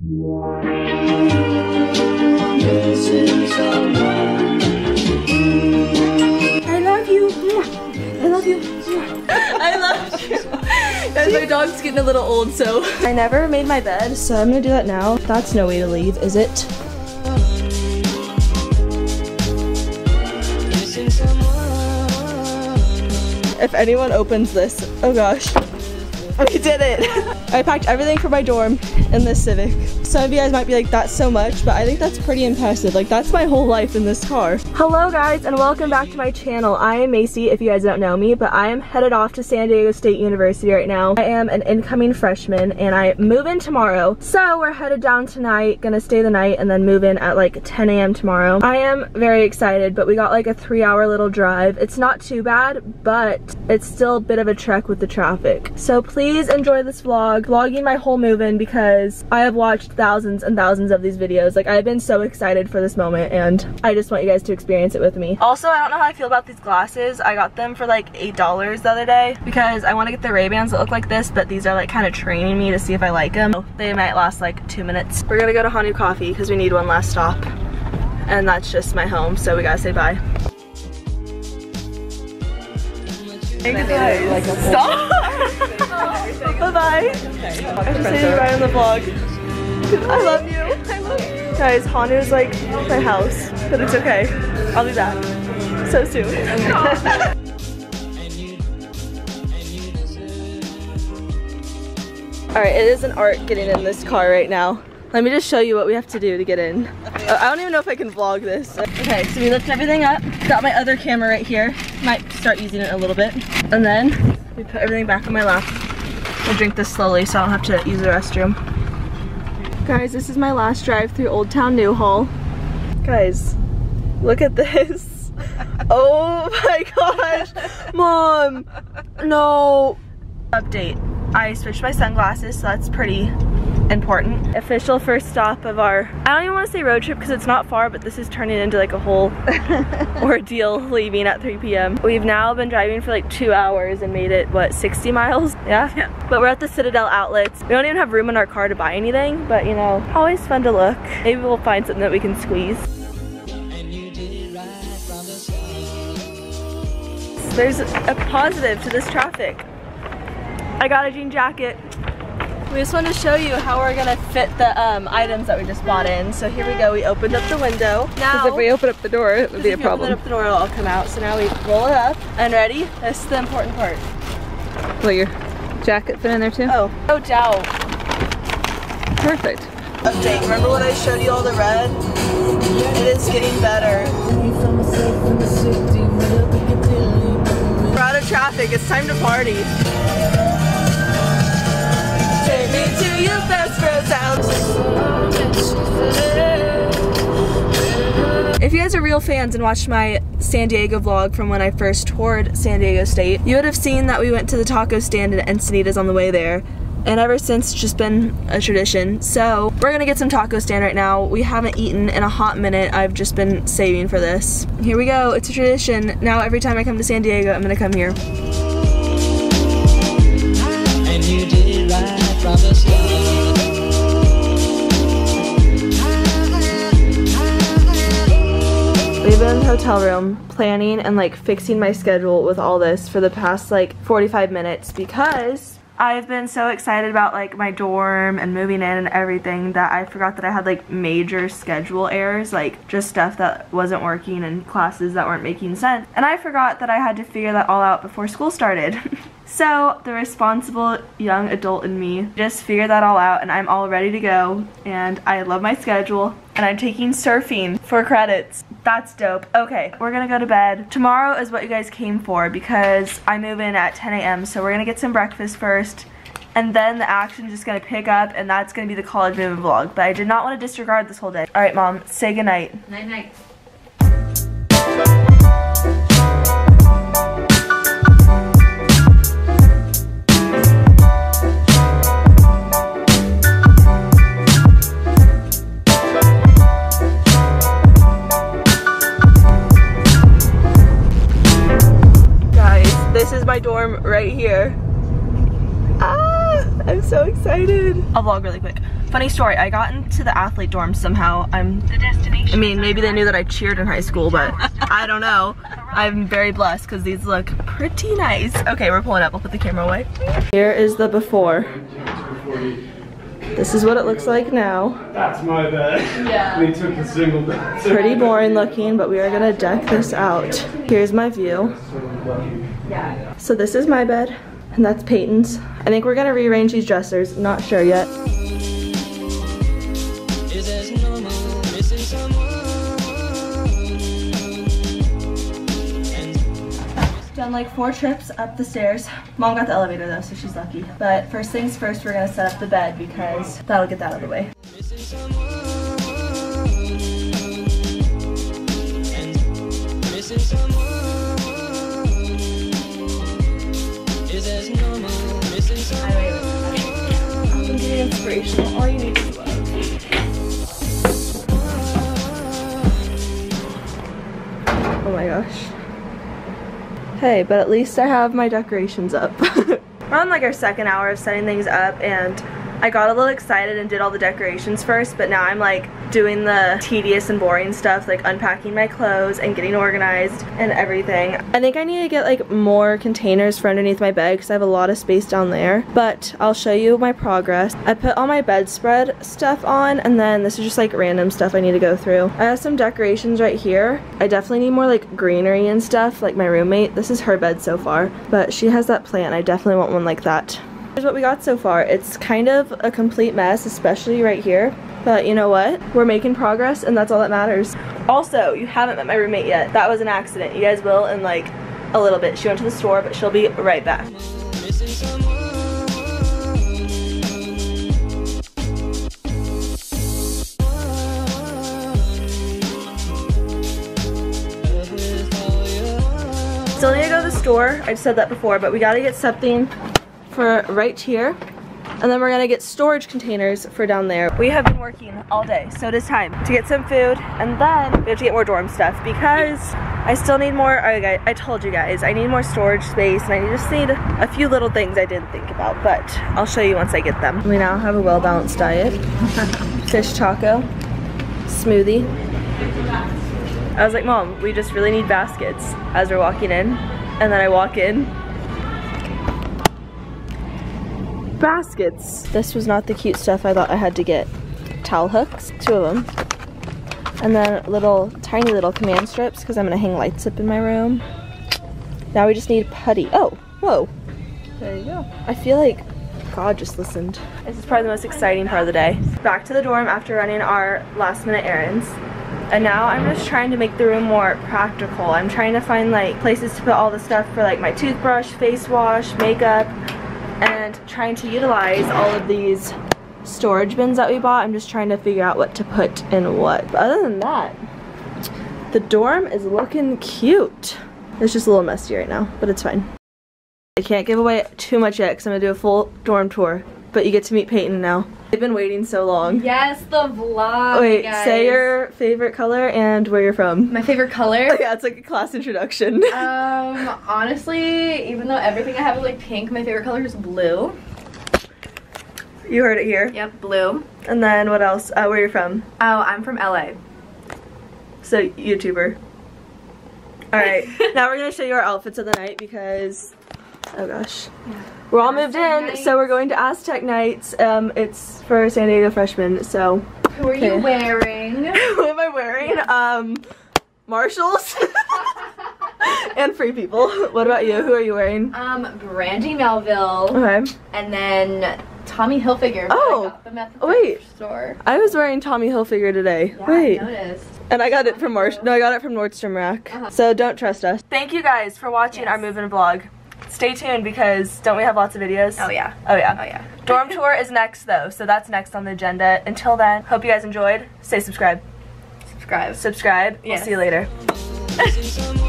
I love you. I love you. I love you. Guys, my dog's getting a little old, so. I never made my bed, so I'm gonna do that now. That's no way to leave, is it? If anyone opens this, oh gosh. We did it! I packed everything for my dorm in this Civic. Some of you guys might be like, that's so much, but I think that's pretty impressive. Like, that's my whole life in this car. Hello guys, and welcome back to my channel. I am Macy, if you guys don't know me, but I am headed off to San Diego State University right now. I am an incoming freshman, and I move in tomorrow. So we're headed down tonight, gonna stay the night, and then move in at like 10 a.m. tomorrow. I am very excited, but we got like a three hour little drive. It's not too bad, but it's still a bit of a trek with the traffic. So please enjoy this vlog, vlogging my whole move-in because I have watched thousands and thousands of these videos. Like I've been so excited for this moment and I just want you guys to experience it with me. Also, I don't know how I feel about these glasses. I got them for like $8 the other day because I want to get the Ray-Bans that look like this, but these are like kind of training me to see if I like them. They might last like two minutes. We're gonna go to Honu Coffee because we need one last stop and that's just my home, so we gotta say bye. Like Stop! Bye-bye. I should say bye on the vlog. I love you. I love you. Guys, Honu's like my house, but it's okay. I'll be back so soon. Alright, it is an art getting in this car right now. Let me just show you what we have to do to get in. Uh, I don't even know if I can vlog this. Okay, so we lift everything up. Got my other camera right here. Might start using it a little bit. And then we put everything back on my lap. I drink this slowly so I don't have to use the restroom. Guys, this is my last drive through Old Town Newhall. Guys, look at this. oh my gosh. Mom, no. Update. I switched my sunglasses, so that's pretty important. Official first stop of our, I don't even want to say road trip because it's not far, but this is turning into like a whole ordeal leaving at 3 p.m. We've now been driving for like two hours and made it, what, 60 miles? Yeah? yeah. But we're at the Citadel outlets. We don't even have room in our car to buy anything, but you know, always fun to look. Maybe we'll find something that we can squeeze. There's a positive to this traffic. I got a jean jacket. We just want to show you how we're gonna fit the um, items that we just bought in. So here we go, we opened up the window. Now, if we open up the door, it would be a problem. If open up the door, it'll all come out. So now we roll it up. And ready? This is the important part. Will your jacket fit in there too? Oh, no doubt. Perfect. Update, remember when I showed you all the red? It is getting better. We're out of traffic, it's time to party. If you guys are real fans and watched my San Diego vlog from when I first toured San Diego State, you would have seen that we went to the taco stand at Encinitas on the way there. And ever since, it's just been a tradition. So, we're gonna get some taco stand right now. We haven't eaten in a hot minute. I've just been saving for this. Here we go, it's a tradition. Now every time I come to San Diego, I'm gonna come here. Hotel room planning and like fixing my schedule with all this for the past like 45 minutes because I've been so excited about like my dorm and moving in and everything that I forgot that I had like major schedule errors like just stuff that wasn't working and classes that weren't making sense and I forgot that I had to figure that all out before school started. So the responsible young adult in me just figured that all out and I'm all ready to go and I love my schedule and I'm taking surfing for credits. That's dope. Okay, we're gonna go to bed. Tomorrow is what you guys came for because I move in at 10 a.m. So we're gonna get some breakfast first and then the action is just gonna pick up and that's gonna be the college moving vlog. But I did not want to disregard this whole day. All right, mom, say goodnight. Night night. My dorm right here. Ah, I'm so excited. I'll vlog really quick. Funny story, I got into the athlete dorm somehow. I'm the destination. I mean, maybe they knew that I cheered in high school, but I don't know. I'm very blessed because these look pretty nice. Okay, we're pulling up. I'll put the camera away. Here is the before. This is what it looks like now. That's my bed. Yeah. we took the single bed. Pretty boring looking, but we are gonna deck this out. Here's my view. So this is my bed, and that's Peyton's. I think we're gonna rearrange these dressers, not sure yet. Done like four trips up the stairs. Mom got the elevator though, so she's lucky. But first things first, we're gonna set up the bed because that'll get that out of the way. All you need is love. Oh my gosh. Hey, but at least I have my decorations up. We're on like our second hour of setting things up and I got a little excited and did all the decorations first, but now I'm like doing the tedious and boring stuff, like unpacking my clothes and getting organized and everything. I think I need to get like more containers for underneath my bed because I have a lot of space down there, but I'll show you my progress. I put all my bedspread stuff on and then this is just like random stuff I need to go through. I have some decorations right here. I definitely need more like greenery and stuff like my roommate. This is her bed so far, but she has that plant. I definitely want one like that. Here's what we got so far. It's kind of a complete mess, especially right here. But you know what? We're making progress and that's all that matters. Also, you haven't met my roommate yet. That was an accident. You guys will in like a little bit. She went to the store, but she'll be right back. Still need to go to the store. I've said that before, but we gotta get something for right here. And then we're gonna get storage containers for down there. We have been working all day, so it is time to get some food and then we have to get more dorm stuff because I still need more, oh, I, I told you guys, I need more storage space and I just need a few little things I didn't think about, but I'll show you once I get them. We now have a well-balanced diet. Fish taco, smoothie. I was like, mom, we just really need baskets as we're walking in. And then I walk in baskets. This was not the cute stuff I thought I had to get. Towel hooks, two of them. And then little, tiny little command strips because I'm gonna hang lights up in my room. Now we just need putty. Oh, whoa. There you go. I feel like God just listened. This is probably the most exciting part of the day. Back to the dorm after running our last minute errands. And now I'm just trying to make the room more practical. I'm trying to find like places to put all the stuff for like my toothbrush, face wash, makeup, and trying to utilize all of these storage bins that we bought. I'm just trying to figure out what to put in what. But other than that, the dorm is looking cute. It's just a little messy right now, but it's fine. I can't give away too much yet because I'm going to do a full dorm tour. But you get to meet Peyton now. They've been waiting so long. Yes, the vlog. Wait, guys. say your favorite color and where you're from. My favorite color? Oh, yeah, it's like a class introduction. um, honestly, even though everything I have is like pink, my favorite color is blue. You heard it here. Yep, blue. And then what else? Uh, where are you're from? Oh, I'm from LA. So, YouTuber. Alright, now we're gonna show you our outfits of the night because, oh gosh. Yeah. We're all moved in, so we're going to Aztec Nights. Um, it's for San Diego freshmen, so. Who are you wearing? Who am I wearing? Um, Marshalls and Free People. What about you? Who are you wearing? um, Brandy Melville. Okay. And then Tommy Hilfiger. Oh. I got them at the Oh, wait. store. I was wearing Tommy Hilfiger today. Yeah, Wait. I noticed. And I got it from Marsh. No, I got it from Nordstrom Rack. Uh-huh. So don't trust us. Thank you guys for watching Yes. our move-in vlog. Stay tuned because don't we have lots of videos? Oh yeah. Oh yeah. Oh yeah. Dorm tour is next though, so that's next on the agenda. Until then, hope you guys enjoyed. Stay subscribed. Subscribe. Subscribe. We'll see you later. Missing someone